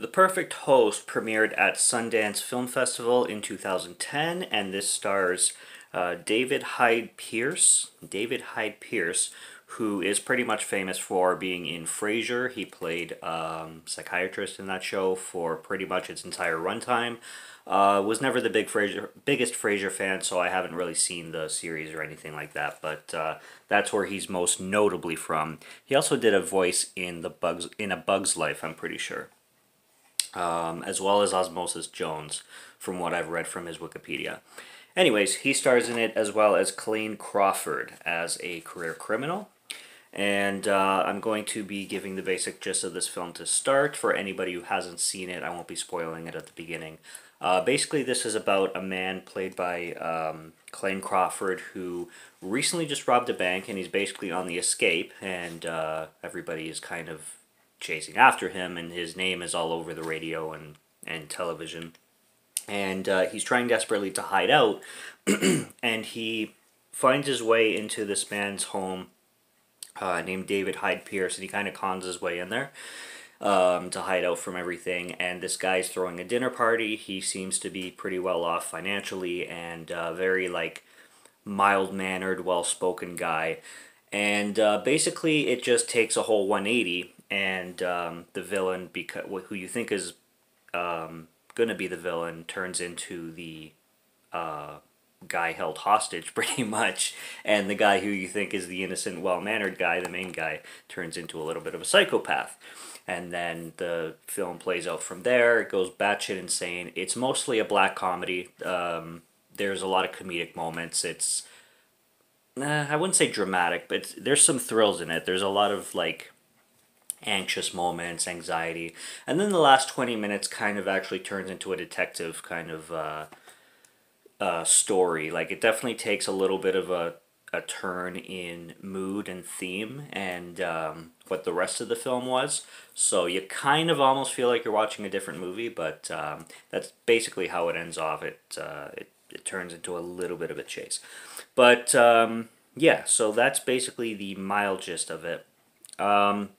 The Perfect Host premiered at Sundance Film Festival in 2010, and this stars uh, David Hyde Pierce. David Hyde Pierce, who is pretty much famous for being in Frasier. He played um, psychiatrist in that show for pretty much its entire runtime. Uh, was never the big Frasier, biggest Frasier fan, so I haven't really seen the series or anything like that. But uh, that's where he's most notably from. He also did a voice in the Bugs in a Bug's Life, I'm pretty sure, um, as well as Osmosis Jones, from what I've read from his Wikipedia. Anyways, he stars in it as well as Clayne Crawford as a career criminal. And uh, I'm going to be giving the basic gist of this film to start. For anybody who hasn't seen it, I won't be spoiling it at the beginning. Uh, basically, this is about a man played by um, Clayne Crawford who recently just robbed a bank and he's basically on the escape, and uh, everybody is kind of chasing after him, and his name is all over the radio and, and television. And uh, he's trying desperately to hide out, and he finds his way into this man's home uh, named David Hyde Pierce, and he kind of cons his way in there um, to hide out from everything. And this guy's throwing a dinner party. He seems to be pretty well off financially and uh, very like mild mannered, well spoken guy. And uh, basically, it just takes a whole 180, and um, the villain, because who you think is um, gonna be the villain, turns into the uh, guy held hostage, pretty much. And the guy who you think is the innocent, well mannered guy, the main guy, turns into a little bit of a psychopath and then the film plays out from there. It goes batshit insane. It's mostly a black comedy. Um, there's a lot of comedic moments. It's I wouldn't say dramatic, but there's some thrills in it. There's a lot of like anxious moments, anxiety, and then the last twenty minutes kind of actually turns into a detective kind of uh, uh, story. Like it definitely takes a little bit of a a turn in mood and theme and um, what the rest of the film was. So you kind of almost feel like you're watching a different movie, but um, that's basically how it ends off. It, uh, it it turns into a little bit of a chase, but um, yeah. So that's basically the mild gist of it. Um,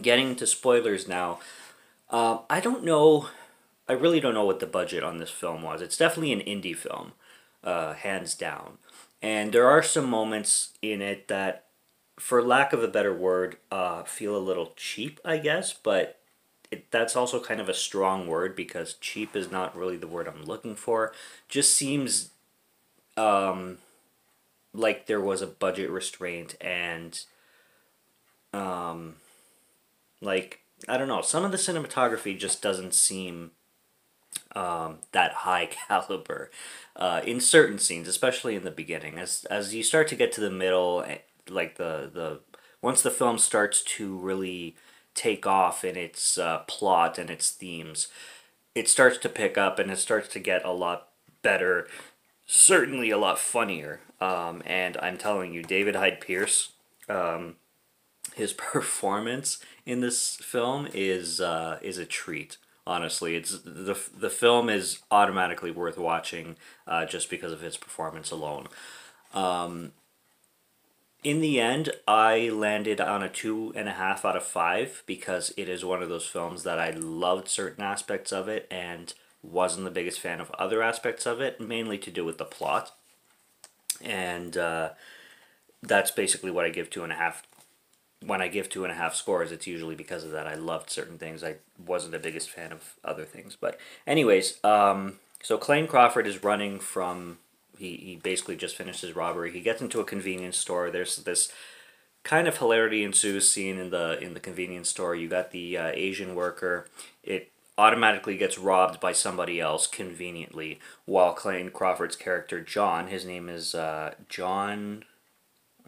getting into spoilers now. Uh, I don't know. I really don't know what the budget on this film was. It's definitely an indie film, uh, hands down. And there are some moments in it that, for lack of a better word, uh, feel a little cheap, I guess, but it, that's also kind of a strong word because cheap is not really the word I'm looking for. Just seems um, like there was a budget restraint and um, like I don't know, some of the cinematography just doesn't seem um, that high caliber uh, in certain scenes, especially in the beginning. As as you start to get to the middle, eh, like the the once the film starts to really take off in its uh, plot and its themes, it starts to pick up and it starts to get a lot better. Certainly a lot funnier. Um, and I'm telling you, David Hyde Pierce, um, his performance in this film is uh, is a treat honestly. It's the the film is automatically worth watching uh, just because of his performance alone. Um, in the end i landed on a two and a half out of five because it is one of those films that i loved certain aspects of it and wasn't the biggest fan of other aspects of it mainly to do with the plot. And uh, that's basically what i give two and a half when I give two and a half scores, it's usually because of that. I loved certain things. I wasn't the biggest fan of other things. But, anyways, um, so Clayne Crawford is running from. He, he basically just finished his robbery. He gets into a convenience store. There's this kind of hilarity ensues scene in the in the convenience store. You got the uh, Asian worker. It automatically gets robbed by somebody else conveniently, while Clayne Crawford's character John, his name is uh, John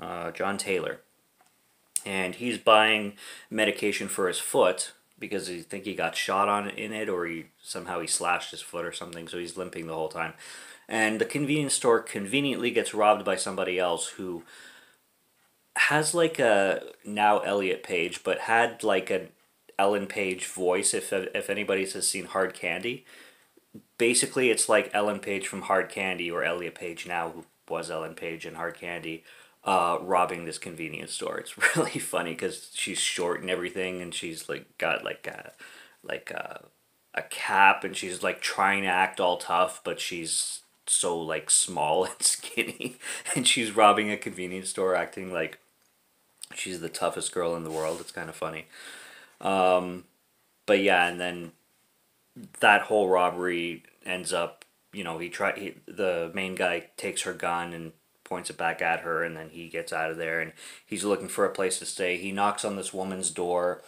uh, John Taylor and he's buying medication for his foot because he think he got shot on in it or he somehow he slashed his foot or something so he's limping the whole time. And the convenience store conveniently gets robbed by somebody else who has like a now Elliot Page but had like an Ellen Page voice if if anybody has seen Hard Candy. Basically it's like Ellen Page from Hard Candy or Elliot Page now who was Ellen Page in Hard Candy uh, robbing this convenience store. It's really funny because she's short and everything, and she's like got like a, like a, a cap and she's like trying to act all tough but she's so like small and skinny and she's robbing a convenience store acting like she's the toughest girl in the world it's kind of funny um, but yeah and then that whole robbery ends up you know he try he, the main guy takes her gun and points it back at her and then he gets out of there and he's looking for a place to stay he knocks on this woman's door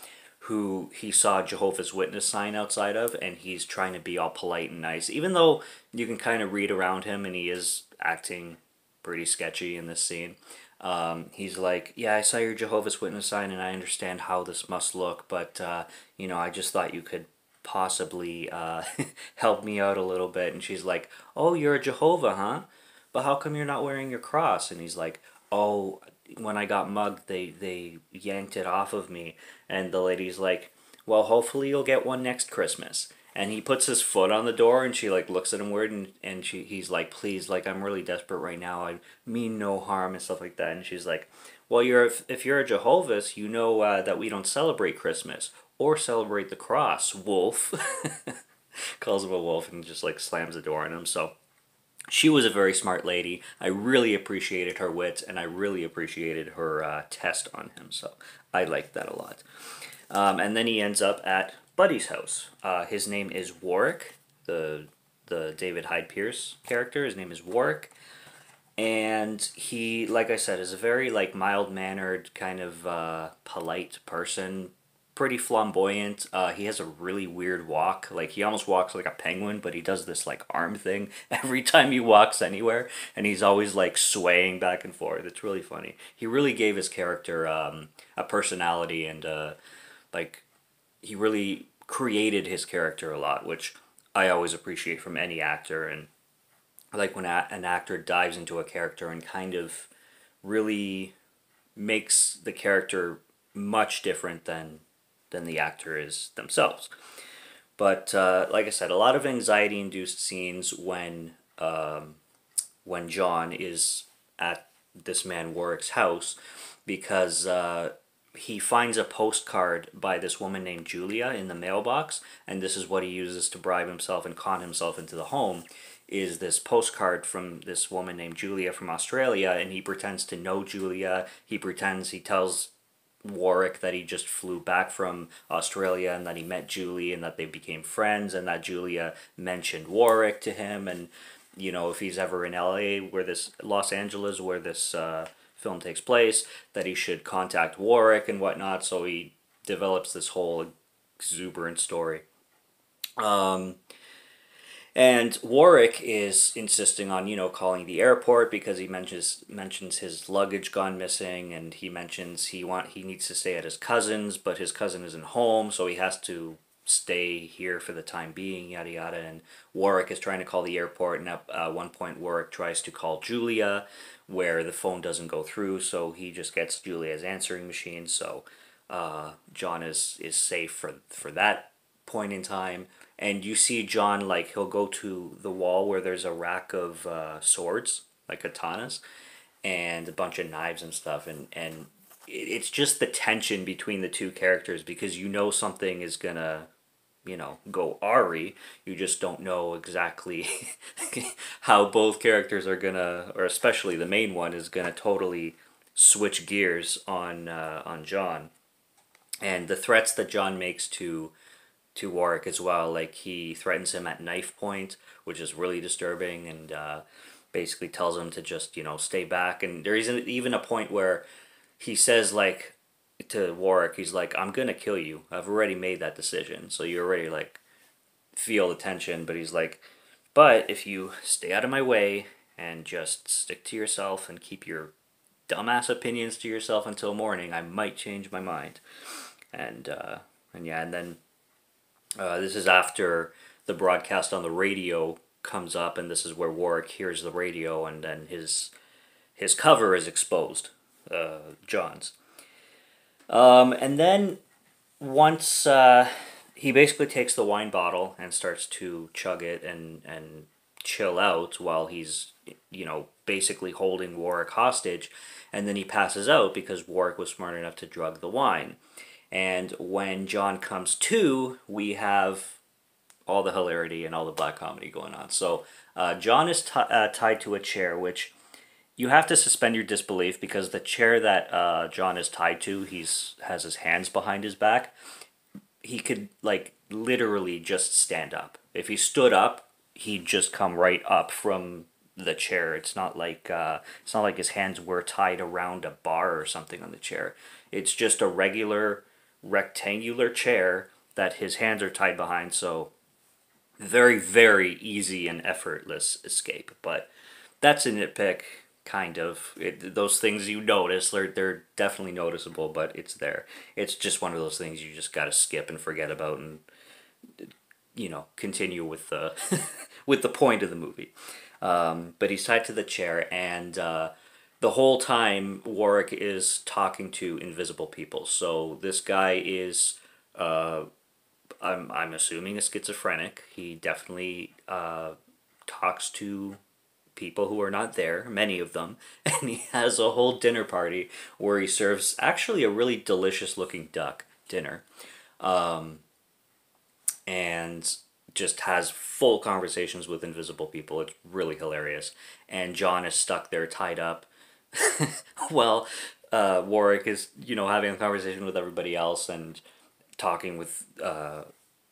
who he saw Jehovah's Witness sign outside of, and he's trying to be all polite and nice, even though you can kind of read around him and he is acting pretty sketchy in this scene. Um, he's like, Yeah, I saw your Jehovah's Witness sign and I understand how this must look, but, uh, you know, I just thought you could possibly uh, help me out a little bit. And she's like, Oh, you're a Jehovah, huh? But how come you're not wearing your cross? And he's like, Oh, when I got mugged, they they yanked it off of me, and the lady's like, "Well, hopefully you'll get one next Christmas." And he puts his foot on the door, and she like looks at him weird, and and she he's like, "Please, like I'm really desperate right now. I mean no harm and stuff like that." And she's like, "Well, you're if, if you're a Jehovah's, you know uh, that we don't celebrate Christmas or celebrate the cross." Wolf calls him a wolf and just like slams the door on him. So she was a very smart lady. I really appreciated her wits, and I really appreciated her uh, test on him. So I liked that a lot. Um, and then he ends up at Buddy's house. Uh, his name is Warwick, the the David Hyde Pierce character. His name is Warwick, and he, like I said, is a very like mild mannered, kind of uh, polite person pretty flamboyant. Uh, he has a really weird walk. Like he almost walks like a penguin, but he does this like arm thing every time he walks anywhere, and he's always like swaying back and forth. It's really funny. He really gave his character um, a personality and uh, like he really created his character a lot, which I always appreciate from any actor. And like when a- an actor dives into a character and kind of really makes the character much different than than the actor is themselves. But uh, like I said, a lot of anxiety-induced scenes when um, when John is at this man Warwick's house because uh, he finds a postcard by this woman named Julia in the mailbox, and this is what he uses to bribe himself and con himself into the home. Is this postcard from this woman named Julia from Australia, and he pretends to know Julia. He pretends he tells Warwick that he just flew back from Australia and that he met Julie and that they became friends and that Julia mentioned Warwick to him and you know if he's ever in LA where this Los Angeles where this uh, film takes place that he should contact Warwick and whatnot so he develops this whole exuberant story. Um, and Warwick is insisting on, you know, calling the airport because he mentions mentions his luggage gone missing and he mentions he want he needs to stay at his cousin's, but his cousin isn't home, so he has to stay here for the time being, yada yada. And Warwick is trying to call the airport, and at uh, one point Warwick tries to call Julia, where the phone doesn't go through, so he just gets Julia's answering machine. So uh, John is is safe for for that point in time and you see John like he'll go to the wall where there's a rack of uh, swords like katanas and a bunch of knives and stuff and and it's just the tension between the two characters because you know something is gonna you know go Ari you just don't know exactly how both characters are gonna or especially the main one is gonna totally switch gears on uh, on John. And the threats that John makes to to Warwick as well. Like he threatens him at knife point, which is really disturbing, and uh, basically tells him to just you know stay back. And there isn't even a point where he says like to Warwick, he's like, "I'm gonna kill you. I've already made that decision." So you already like feel the tension, but he's like, "But if you stay out of my way and just stick to yourself and keep your dumbass opinions to yourself until morning, I might change my mind." And uh, and yeah, and then uh, this is after the broadcast on the radio comes up, and this is where Warwick hears the radio, and then his his cover is exposed, uh, John's. Um, and then once uh, he basically takes the wine bottle and starts to chug it and and chill out while he's you know basically holding Warwick hostage, and then he passes out because Warwick was smart enough to drug the wine And when John comes to, we have all the hilarity and all the black comedy going on. So uh, John is t- uh, tied to a chair, which you have to suspend your disbelief because the chair that uh, John is tied to, he's has his hands behind his back. He could like literally just stand up. If he stood up, he'd just come right up from the chair. It's not like uh, it's not like his hands were tied around a bar or something on the chair. It's just a regular rectangular chair that his hands are tied behind. So very very easy and effortless escape. But that's a nitpick, kind of. It, those things you notice, they're they're definitely noticeable, but it's there. It's just one of those things you just gotta skip and forget about and you know continue with the with the point of the movie. Um, but he's tied to the chair, and uh, the whole time Warwick is talking to invisible people. So this guy is, uh, I'm I'm assuming a schizophrenic. He definitely uh, talks to people who are not there, many of them, and he has a whole dinner party where he serves actually a really delicious looking duck dinner. Um, and just has full conversations with invisible people. It's really hilarious. And John is stuck there tied up. well, uh, Warwick is, you know, having a conversation with everybody else and talking with uh,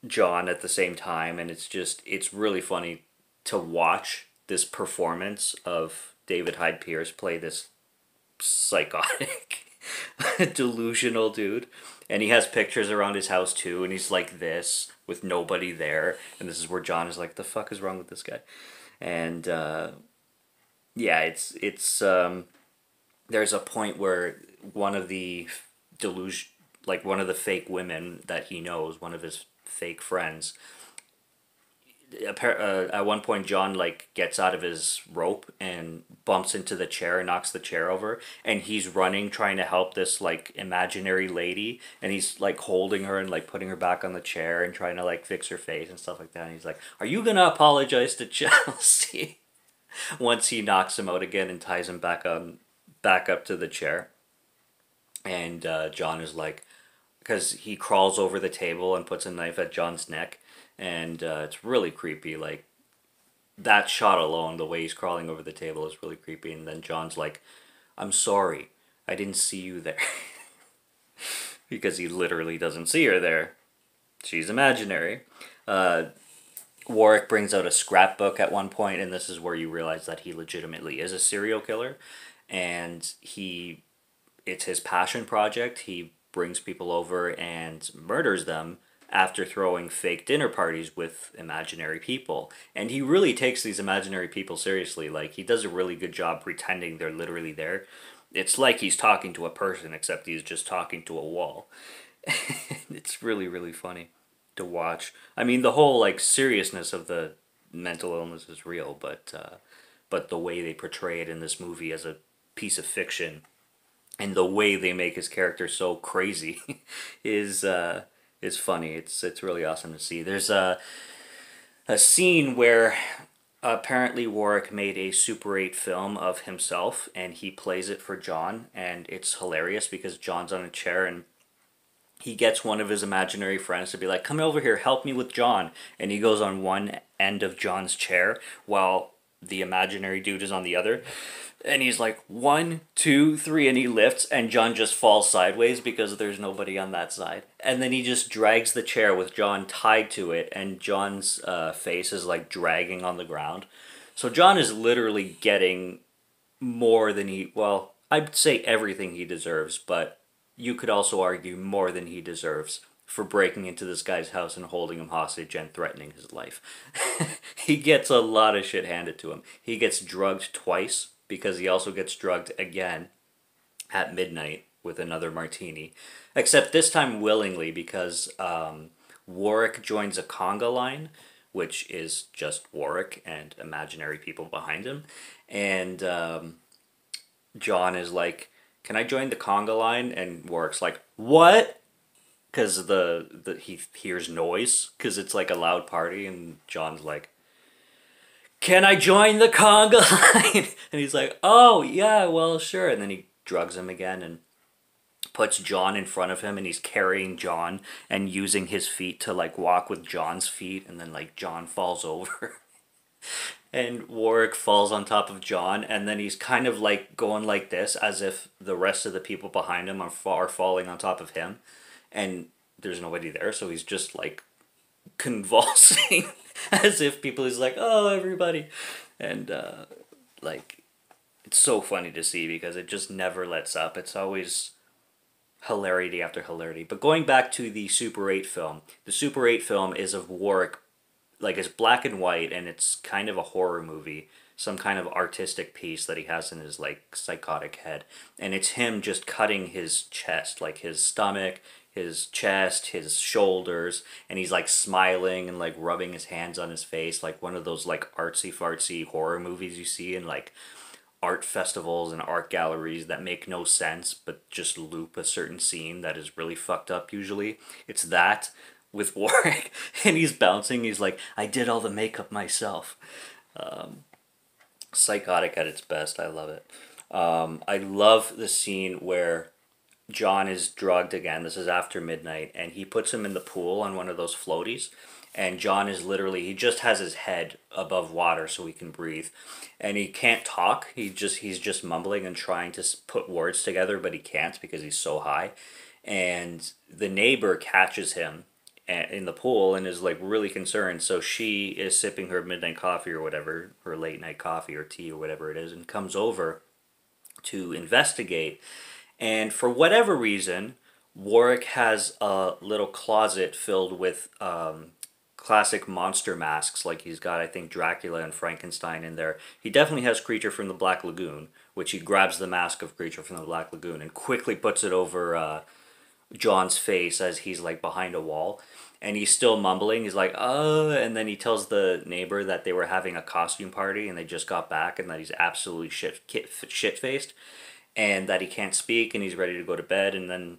John at the same time. And it's just, it's really funny to watch this performance of David Hyde Pierce play this psychotic, delusional dude. And he has pictures around his house too, and he's like this with nobody there. And this is where John is like, the fuck is wrong with this guy? And uh, yeah, it's it's um, there's a point where one of the delusion, like one of the fake women that he knows, one of his fake friends, uh, at one point John like gets out of his rope and bumps into the chair and knocks the chair over and he's running trying to help this like imaginary lady and he's like holding her and like putting her back on the chair and trying to like fix her face and stuff like that and he's like are you gonna apologize to Chelsea? Once he knocks him out again and ties him back on back up to the chair and uh, John is like because he crawls over the table and puts a knife at John's neck and uh, it's really creepy. Like that shot alone, the way he's crawling over the table is really creepy. And then John's like, "I'm sorry, I didn't see you there," because he literally doesn't see her there. She's imaginary. Uh, Warwick brings out a scrapbook at one point, and this is where you realize that he legitimately is a serial killer, and he, it's his passion project. He brings people over and murders them after throwing fake dinner parties with imaginary people. And he really takes these imaginary people seriously. Like, he does a really good job pretending they're literally there. It's like he's talking to a person, except he's just talking to a wall. it's really, really funny to watch. I mean, the whole, like, seriousness of the mental illness is real, but, uh, but the way they portray it in this movie as a piece of fiction and the way they make his character so crazy is uh, is funny. It's it's really awesome to see. There's a a scene where apparently Warwick made a Super 8 film of himself and he plays it for John and it's hilarious because John's on a chair and he gets one of his imaginary friends to be like, "Come over here, help me with John." And he goes on one end of John's chair while the imaginary dude is on the other and he's like one two three and he lifts and john just falls sideways because there's nobody on that side and then he just drags the chair with john tied to it and john's uh, face is like dragging on the ground so john is literally getting more than he well i'd say everything he deserves but you could also argue more than he deserves for breaking into this guy's house and holding him hostage and threatening his life. he gets a lot of shit handed to him. He gets drugged twice because he also gets drugged again at midnight with another martini, except this time willingly because um, Warwick joins a conga line, which is just Warwick and imaginary people behind him, and um, John is like, "Can I join the conga line?" And Warwick's like, "What?" Because the, the he hears noise because it's like a loud party, and John's like, can I join the conga line? and he's like, oh, yeah, well, sure. And then he drugs him again and puts John in front of him and he's carrying John and using his feet to like walk with John's feet and then like John falls over. and Warwick falls on top of John and then he's kind of like going like this as if the rest of the people behind him are, are falling on top of him and there's nobody there so he's just like convulsing as if people is like oh everybody and uh, like it's so funny to see because it just never lets up it's always hilarity after hilarity. But going back to the Super 8 film, the Super 8 film is of Warwick, like it's black and white and it's kind of a horror movie, some kind of artistic piece that he has in his like psychotic head. And it's him just cutting his chest, like his stomach, his chest, his shoulders, and he's like smiling and like rubbing his hands on his face, like one of those like artsy fartsy horror movies you see in like art festivals and art galleries that make no sense but just loop a certain scene that is really fucked up usually. It's that with Warwick and he's bouncing. He's like, I did all the makeup myself. Um, psychotic at its best. I love it. Um, I love the scene where John is drugged again. This is after midnight, and he puts him in the pool on one of those floaties and John is literally he just has his head above water so he can breathe and he can't talk he just he's just mumbling and trying to put words together but he can't because he's so high and the neighbor catches him in the pool and is like really concerned so she is sipping her midnight coffee or whatever her late night coffee or tea or whatever it is and comes over to investigate and for whatever reason Warwick has a little closet filled with um, classic monster masks like he's got I think Dracula and Frankenstein in there. He definitely has Creature from the Black Lagoon, which he grabs the mask of Creature from the Black Lagoon and quickly puts it over uh, John's face as he's like behind a wall. And he's still mumbling. He's like, "Oh," and then he tells the neighbor that they were having a costume party and they just got back, and that he's absolutely shit shit faced, and that he can't speak, and he's ready to go to bed. And then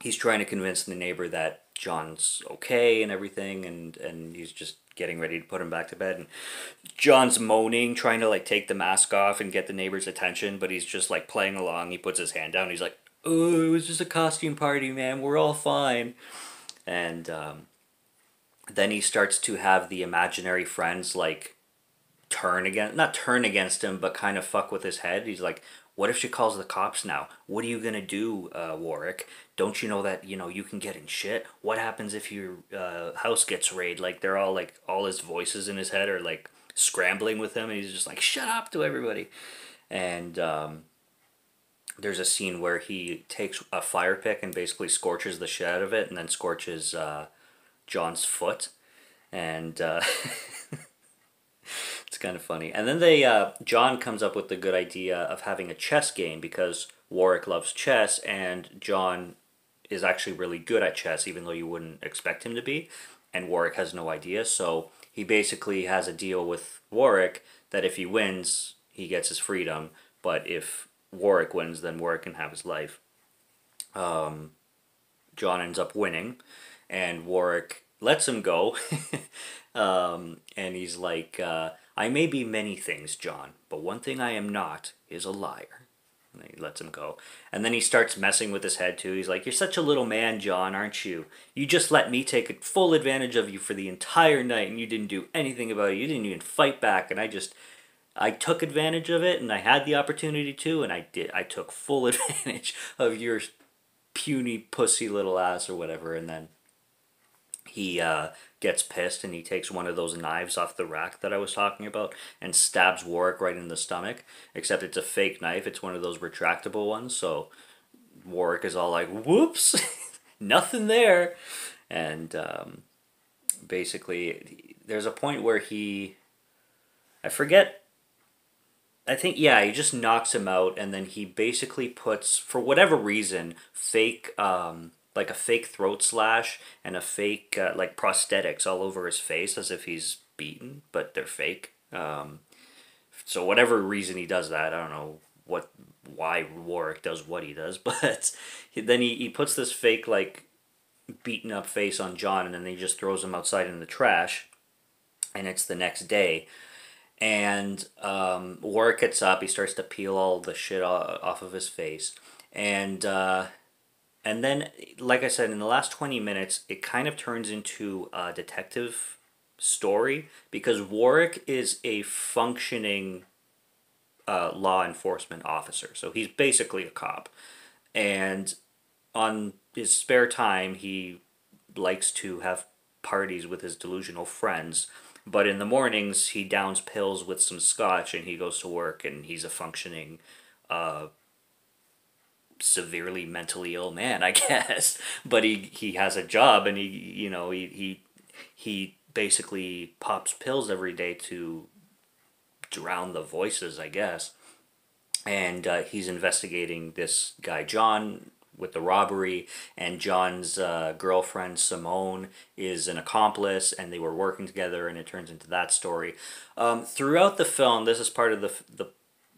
he's trying to convince the neighbor that John's okay and everything, and and he's just getting ready to put him back to bed. And John's moaning, trying to like take the mask off and get the neighbor's attention, but he's just like playing along. He puts his hand down. He's like, "Oh, it was just a costume party, man. We're all fine." And um, then he starts to have the imaginary friends like turn against not turn against him, but kind of fuck with his head. He's like, what if she calls the cops now? What are you gonna do, uh, Warwick? Don't you know that you know you can get in shit? What happens if your uh, house gets raided? Like they're all like all his voices in his head are like scrambling with him, and he's just like shut up to everybody. And um, there's a scene where he takes a fire pick and basically scorches the shit out of it, and then scorches uh, John's foot, and. It's kind of funny. And then they uh, John comes up with the good idea of having a chess game because Warwick loves chess and John is actually really good at chess, even though you wouldn't expect him to be. And Warwick has no idea, so he basically has a deal with Warwick that if he wins, he gets his freedom. But if Warwick wins, then Warwick can have his life. Um, John ends up winning, and Warwick lets him go. um, and he's like, uh, I may be many things, John, but one thing I am not is a liar. And he lets him go. And then he starts messing with his head too. He's like, You're such a little man, John, aren't you? You just let me take full advantage of you for the entire night and you didn't do anything about it. You didn't even fight back. And I just, I took advantage of it and I had the opportunity to and I did. I took full advantage of your puny pussy little ass or whatever. And then he uh, gets pissed and he takes one of those knives off the rack that I was talking about and stabs Warwick right in the stomach. Except it's a fake knife. It's one of those retractable ones. So Warwick is all like, "Whoops, nothing there," and um, basically there's a point where he, I forget. I think yeah, he just knocks him out, and then he basically puts, for whatever reason, fake. Um, like a fake throat slash and a fake uh, like prosthetics all over his face as if he's beaten, but they're fake. Um, so whatever reason he does that, I don't know what why Warwick does what he does, but then he, he puts this fake like beaten up face on John and then he just throws him outside in the trash and it's the next day and um, Warwick gets up he starts to peel all the shit off of his face and uh, and then, like I said, in the last 20 minutes, it kind of turns into a detective story because Warwick is a functioning uh, law enforcement officer. So he's basically a cop. And on his spare time, he likes to have parties with his delusional friends. But in the mornings, he downs pills with some scotch and he goes to work and he's a functioning uh, severely mentally ill man, I guess. But he he has a job and he you know he he he basically pops pills every day to drown the voices, I guess. And uh, he's investigating this guy John with the robbery, and John's uh, girlfriend Simone is an accomplice, and they were working together, and it turns into that story. Um, throughout the film, this is part of the the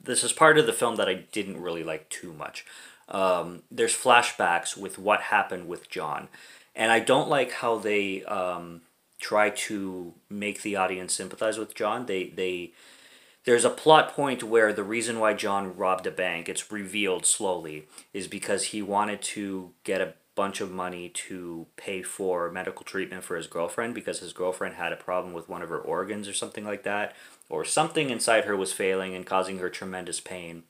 this is part of the film that I didn't really like too much um, there's flashbacks with what happened with John, and I don't like how they um, try to make the audience sympathize with John. They they there's a plot point where the reason why John robbed a bank, it's revealed slowly, is because he wanted to get a bunch of money to pay for medical treatment for his girlfriend because his girlfriend had a problem with one of her organs or something like that, or something inside her was failing and causing her tremendous pain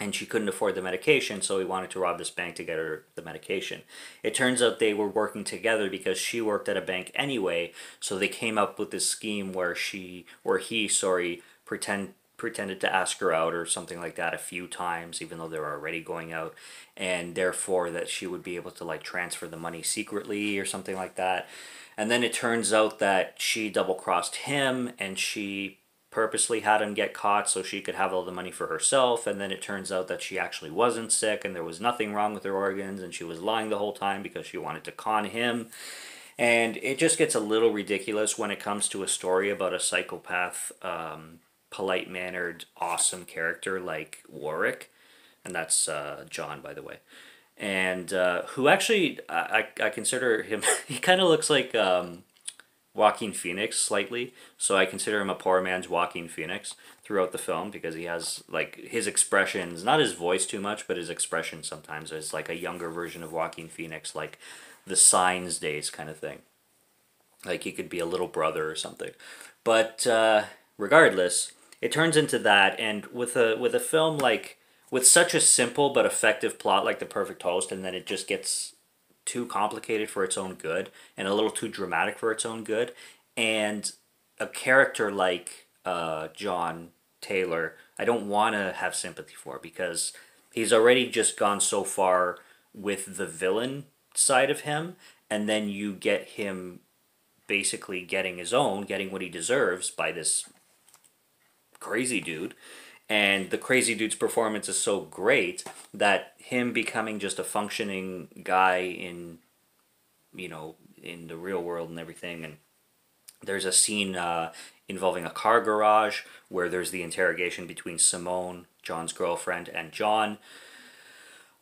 and she couldn't afford the medication, so he wanted to rob this bank to get her the medication. It turns out they were working together because she worked at a bank anyway, so they came up with this scheme where she or he, sorry, pretend pretended to ask her out or something like that a few times even though they were already going out and therefore that she would be able to like transfer the money secretly or something like that and then it turns out that she double crossed him and she purposely had him get caught so she could have all the money for herself and then it turns out that she actually wasn't sick and there was nothing wrong with her organs and she was lying the whole time because she wanted to con him. And it just gets a little ridiculous when it comes to a story about a psychopath um, polite mannered awesome character like warwick. And that's uh, john by the way. And uh, who actually I, I consider him he kind of looks like um, Joaquin Phoenix slightly, so I consider him a poor man's Joaquin Phoenix throughout the film because he has like his expressions, not his voice too much, but his expression sometimes is like a younger version of Joaquin Phoenix, like the Signs days kind of thing. Like he could be a little brother or something, but uh, regardless, it turns into that, and with a with a film like with such a simple but effective plot like The Perfect Host, and then it just gets too complicated for its own good and a little too dramatic for its own good. And a character like uh, John Taylor, I don't want to have sympathy for because he's already just gone so far with the villain side of him, and then you get him basically getting his own, getting what he deserves by this crazy dude and the crazy dude's performance is so great that him becoming just a functioning guy in you know in the real world and everything and there's a scene uh, involving a car garage where there's the interrogation between simone john's girlfriend and john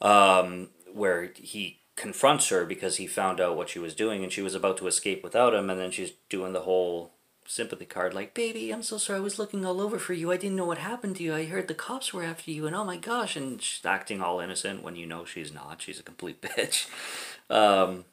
um, where he confronts her because he found out what she was doing and she was about to escape without him and then she's doing the whole sympathy card like, baby, I'm so sorry. I was looking all over for you. I didn't know what happened to you. I heard the cops were after you, and oh my gosh. And she's acting all innocent when you know she's not. She's a complete bitch. Um,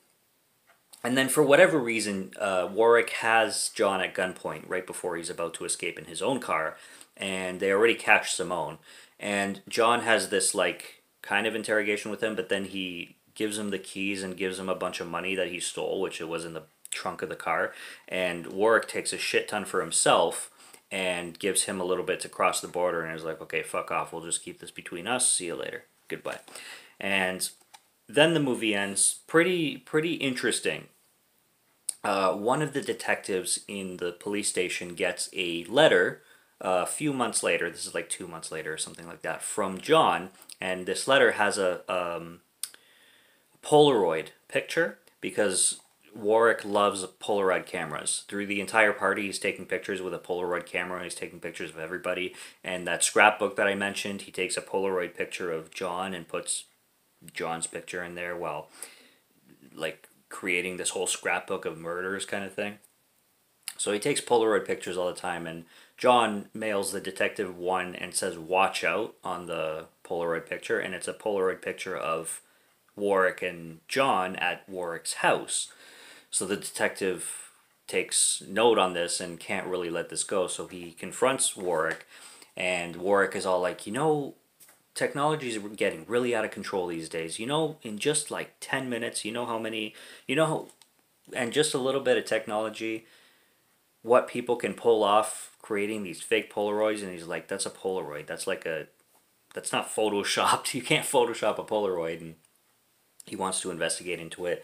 and then, for whatever reason, uh, Warwick has John at gunpoint right before he's about to escape in his own car, and they already catch Simone. And John has this, like, kind of interrogation with him, but then he gives him the keys and gives him a bunch of money that he stole, which it was in the trunk of the car, and Warwick takes a shit ton for himself and gives him a little bit to cross the border and is like, okay, fuck off, we'll just keep this between us, see you later, goodbye. And then the movie ends pretty pretty interesting. Uh, one of the detectives in the police station gets a letter uh, a few months later. This is like two months later or something like that from John, and this letter has a um, Polaroid picture because Warwick loves Polaroid cameras. Through the entire party, he's taking pictures with a Polaroid camera. He's taking pictures of everybody. And that scrapbook that I mentioned, he takes a Polaroid picture of John and puts John's picture in there while, like, creating this whole scrapbook of murders kind of thing. So he takes Polaroid pictures all the time, and John mails the detective one and says, Watch out on the Polaroid picture. And it's a Polaroid picture of Warwick and John at Warwick's house. So the detective takes note on this and can't really let this go. So he confronts Warwick, and Warwick is all like, you know, technology is getting really out of control these days. You know, in just like 10 minutes, you know how many, you know, and just a little bit of technology, what people can pull off creating these fake Polaroids. And he's like, that's a Polaroid. That's like a, that's not photoshopped. You can't Photoshop a Polaroid. And he wants to investigate into it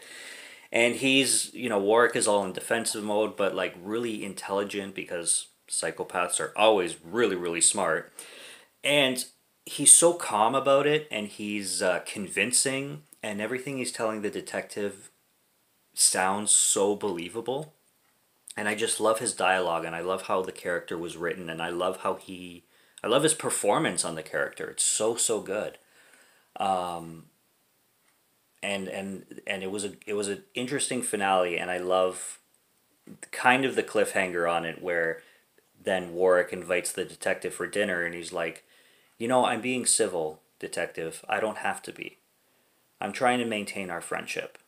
and he's you know Warwick is all in defensive mode, but like really intelligent because psychopaths are always really really smart, and he's so calm about it, and he's uh, convincing, and everything he's telling the detective sounds so believable, and I just love his dialogue, and I love how the character was written, and I love how he, I love his performance on the character. It's so so good. Um, and and and it was a it was an interesting finale, and I love kind of the cliffhanger on it where then Warwick invites the detective for dinner, and he's like, you know, I'm being civil, detective. I don't have to be. I'm trying to maintain our friendship.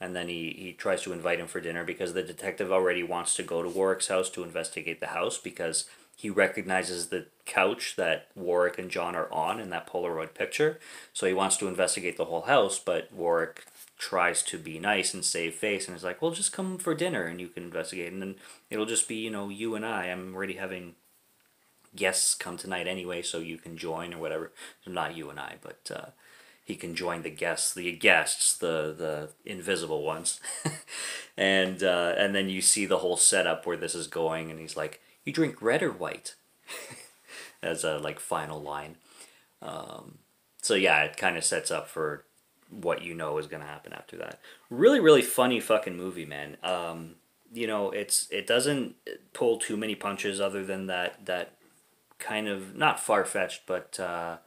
And then he, he tries to invite him for dinner because the detective already wants to go to Warwick's house to investigate the house because he recognizes the couch that Warwick and John are on in that Polaroid picture. So he wants to investigate the whole house, but Warwick tries to be nice and save face and is like, well, just come for dinner and you can investigate. And then it'll just be, you know, you and I. I'm already having guests come tonight anyway, so you can join or whatever. Not you and I, but uh, he can join the guests, the guests, the the invisible ones. and uh, and then you see the whole setup where this is going, and he's like, you drink red or white? As a like final line. Um, so yeah, it kind of sets up for what you know is gonna happen after that. Really, really funny fucking movie, man. Um, you know, it's it doesn't pull too many punches other than that that kind of not far fetched, but uh,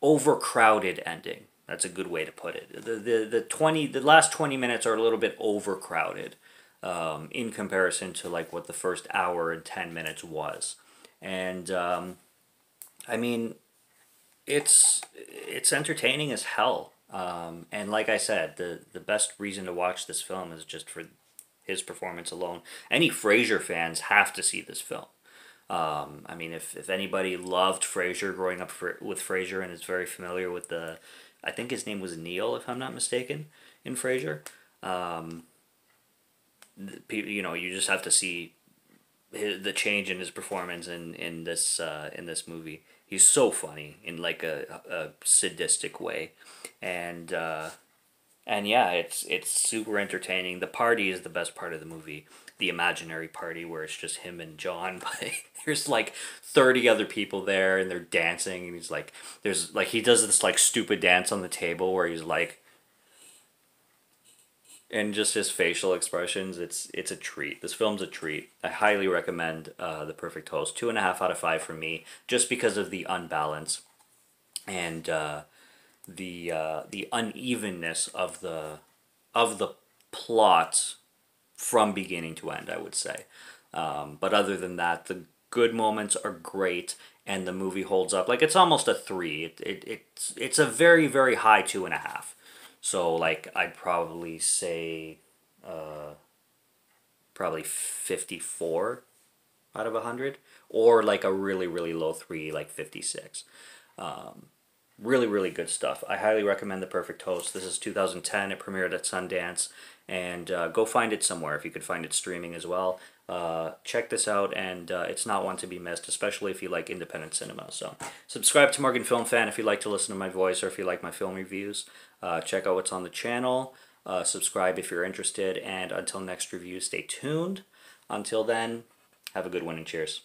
overcrowded ending. That's a good way to put it. The, the the twenty the last twenty minutes are a little bit overcrowded um, in comparison to like what the first hour and 10 minutes was. And um, I mean, it's it's entertaining as hell. Um, and like I said, the the best reason to watch this film is just for his performance alone. Any Frasier fans have to see this film. Um, I mean, if, if anybody loved Frasier growing up for, with Frasier and is very familiar with the, I think his name was Neil, if I'm not mistaken, in Frasier. Um, you know, you just have to see his, the change in his performance in in this uh, in this movie. He's so funny in like a, a sadistic way, and uh, and yeah, it's it's super entertaining. The party is the best part of the movie. The imaginary party where it's just him and John, but there's like thirty other people there and they're dancing, and he's like, there's like he does this like stupid dance on the table where he's like and just his facial expressions, it's it's a treat. This film's a treat. I highly recommend uh, The Perfect Host. Two and a half out of five for me, just because of the unbalance and uh, the uh, the unevenness of the of the plot from beginning to end. I would say, um, but other than that, the good moments are great, and the movie holds up. Like it's almost a three. It, it it's it's a very very high two and a half. So like I'd probably say uh, probably 54 out of 100 or like a really really low 3 like 56. Um, really really good stuff. I highly recommend The Perfect Host. This is 2010. It premiered at Sundance and uh, go find it somewhere if you could find it streaming as well. Uh, check this out, and uh, it's not one to be missed, especially if you like independent cinema. So, subscribe to Morgan Film Fan if you like to listen to my voice or if you like my film reviews. Uh, check out what's on the channel. Uh, subscribe if you're interested, and until next review, stay tuned. Until then, have a good one and cheers.